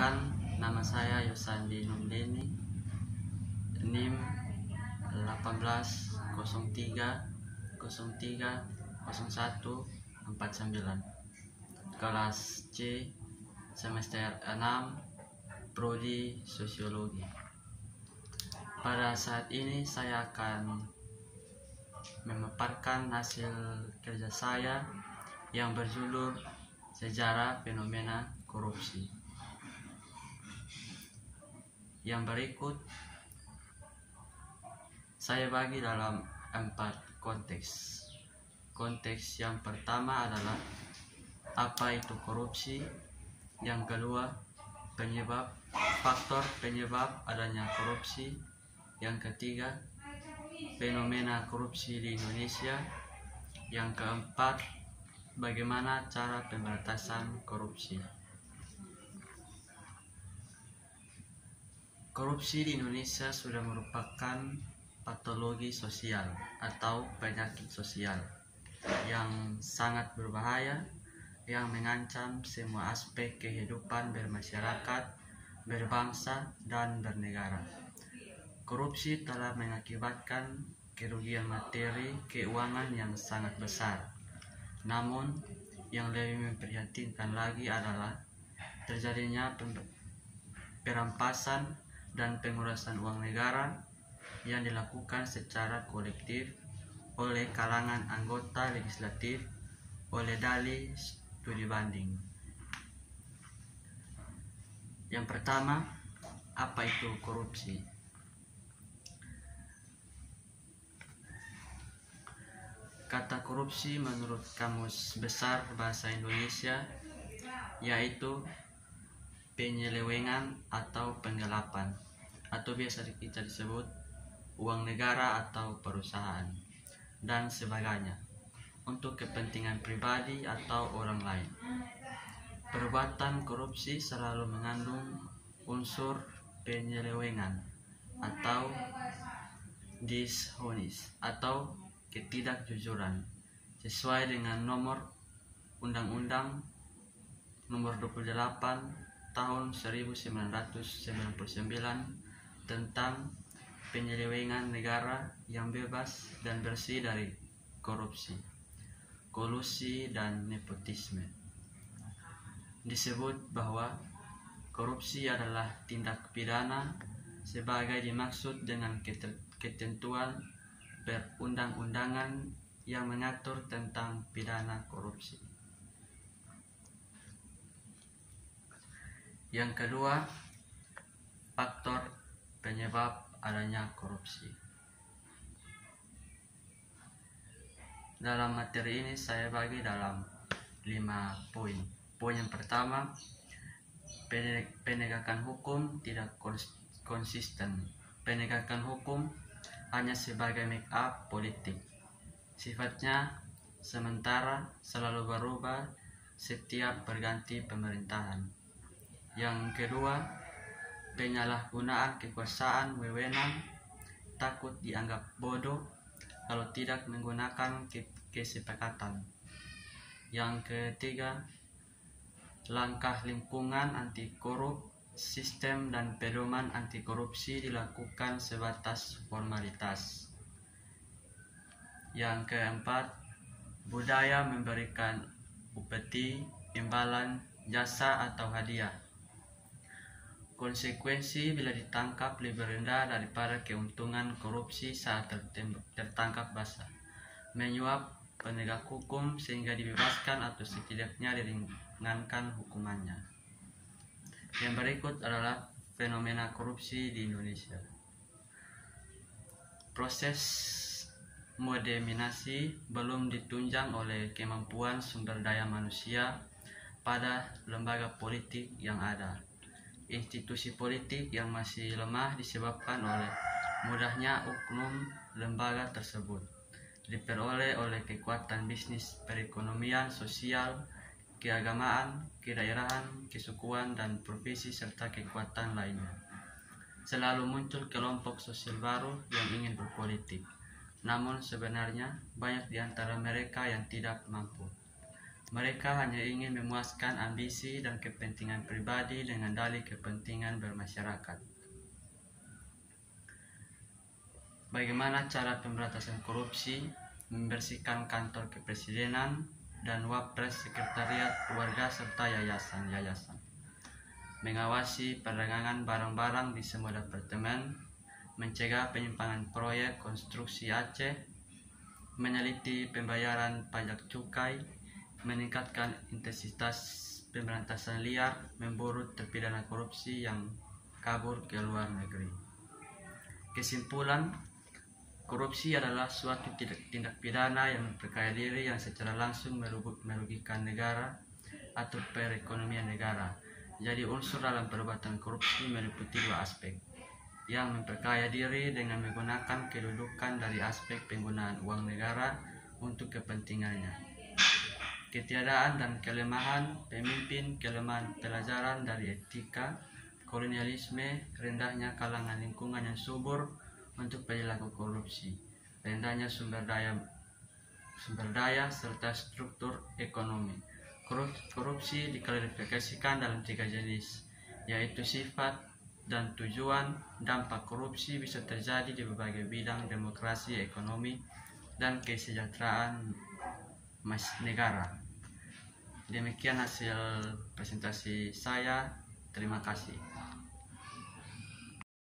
Perkenalkan, nama saya Yosandi Numdeni, NIM 1803 03 01 49 kelas C semester 6 prodi sosiologi. Pada saat ini saya akan memaparkan hasil kerja saya yang berjudul sejarah fenomena korupsi yang berikut saya bagi dalam empat konteks. Konteks yang pertama adalah apa itu korupsi, yang kedua penyebab faktor penyebab adanya korupsi, yang ketiga fenomena korupsi di Indonesia, yang keempat bagaimana cara pemberantasan korupsi. Korupsi di Indonesia sudah merupakan patologi sosial atau penyakit sosial yang sangat berbahaya yang mengancam semua aspek kehidupan bermasyarakat, berbangsa, dan bernegara. Korupsi telah mengakibatkan kerugian materi keuangan yang sangat besar. Namun, yang lebih memprihatinkan lagi adalah terjadinya perampasan dan pengurasan uang negara yang dilakukan secara kolektif oleh kalangan anggota legislatif oleh dalih studi banding. Yang pertama, apa itu korupsi? Kata korupsi menurut Kamus Besar Bahasa Indonesia yaitu penyelewengan atau penggelapan atau biasa kita disebut uang negara atau perusahaan dan sebagainya untuk kepentingan pribadi atau orang lain. Perbuatan korupsi selalu mengandung unsur penyelewengan atau dishonis atau ketidakjujuran sesuai dengan nomor Undang-Undang nomor 28 tahun 1999 tentang penyelewengan negara yang bebas dan bersih dari korupsi, kolusi, dan nepotisme. Disebut bahwa korupsi adalah tindak pidana sebagai dimaksud dengan ketentuan perundang-undangan yang mengatur tentang pidana korupsi. Yang kedua, faktor penyebab adanya korupsi. Dalam materi ini saya bagi dalam lima poin. Poin yang pertama, penegakan hukum tidak konsisten. Penegakan hukum hanya sebagai make up politik. Sifatnya sementara selalu berubah setiap berganti pemerintahan yang kedua, penyalahgunaan kekuasaan wewenang takut dianggap bodoh kalau tidak menggunakan kesepakatan. Yang ketiga, langkah lingkungan anti korup, sistem dan pedoman anti korupsi dilakukan sebatas formalitas. Yang keempat, budaya memberikan upeti, imbalan, jasa atau hadiah Konsekuensi bila ditangkap lebih rendah daripada keuntungan korupsi saat tertangkap basah. Menyuap penegak hukum sehingga dibebaskan atau setidaknya diringankan hukumannya. Yang berikut adalah fenomena korupsi di Indonesia. Proses modernisasi belum ditunjang oleh kemampuan sumber daya manusia pada lembaga politik yang ada institusi politik yang masih lemah disebabkan oleh mudahnya oknum lembaga tersebut. Diperoleh oleh kekuatan bisnis perekonomian sosial keagamaan kedaerahan kesukuan dan profesi serta kekuatan lainnya. Selalu muncul kelompok sosial baru yang ingin berpolitik. Namun sebenarnya banyak di antara mereka yang tidak mampu Mereka hanya ingin memuaskan ambisi dan kepentingan pribadi dengan dalih kepentingan bermasyarakat. Bagaimana cara pemberantasan korupsi membersihkan kantor kepresidenan dan wapres sekretariat keluarga serta yayasan-yayasan mengawasi perdagangan barang-barang di semua departemen, mencegah penyimpangan proyek konstruksi Aceh, meneliti pembayaran pajak cukai, meningkatkan intensitas pemberantasan liar, memburu terpidana korupsi yang kabur ke luar negeri. Kesimpulan, korupsi adalah suatu tindak pidana yang memperkaya diri yang secara langsung merugikan negara atau perekonomian negara jadi unsur dalam perbuatan korupsi meliputi dua aspek yang memperkaya diri dengan menggunakan kedudukan dari aspek penggunaan uang negara untuk kepentingannya. Ketiadaan dan kelemahan pemimpin, kelemahan pelajaran dari etika, kolonialisme, rendahnya kalangan lingkungan yang subur untuk perilaku korupsi, rendahnya sumber daya sumber daya serta struktur ekonomi Korupsi diklarifikasikan dalam tiga jenis, yaitu sifat dan tujuan. Dampak korupsi bisa terjadi di berbagai bidang demokrasi, ekonomi, dan kesejahteraan negara. Demikian hasil presentasi saya. Terima kasih.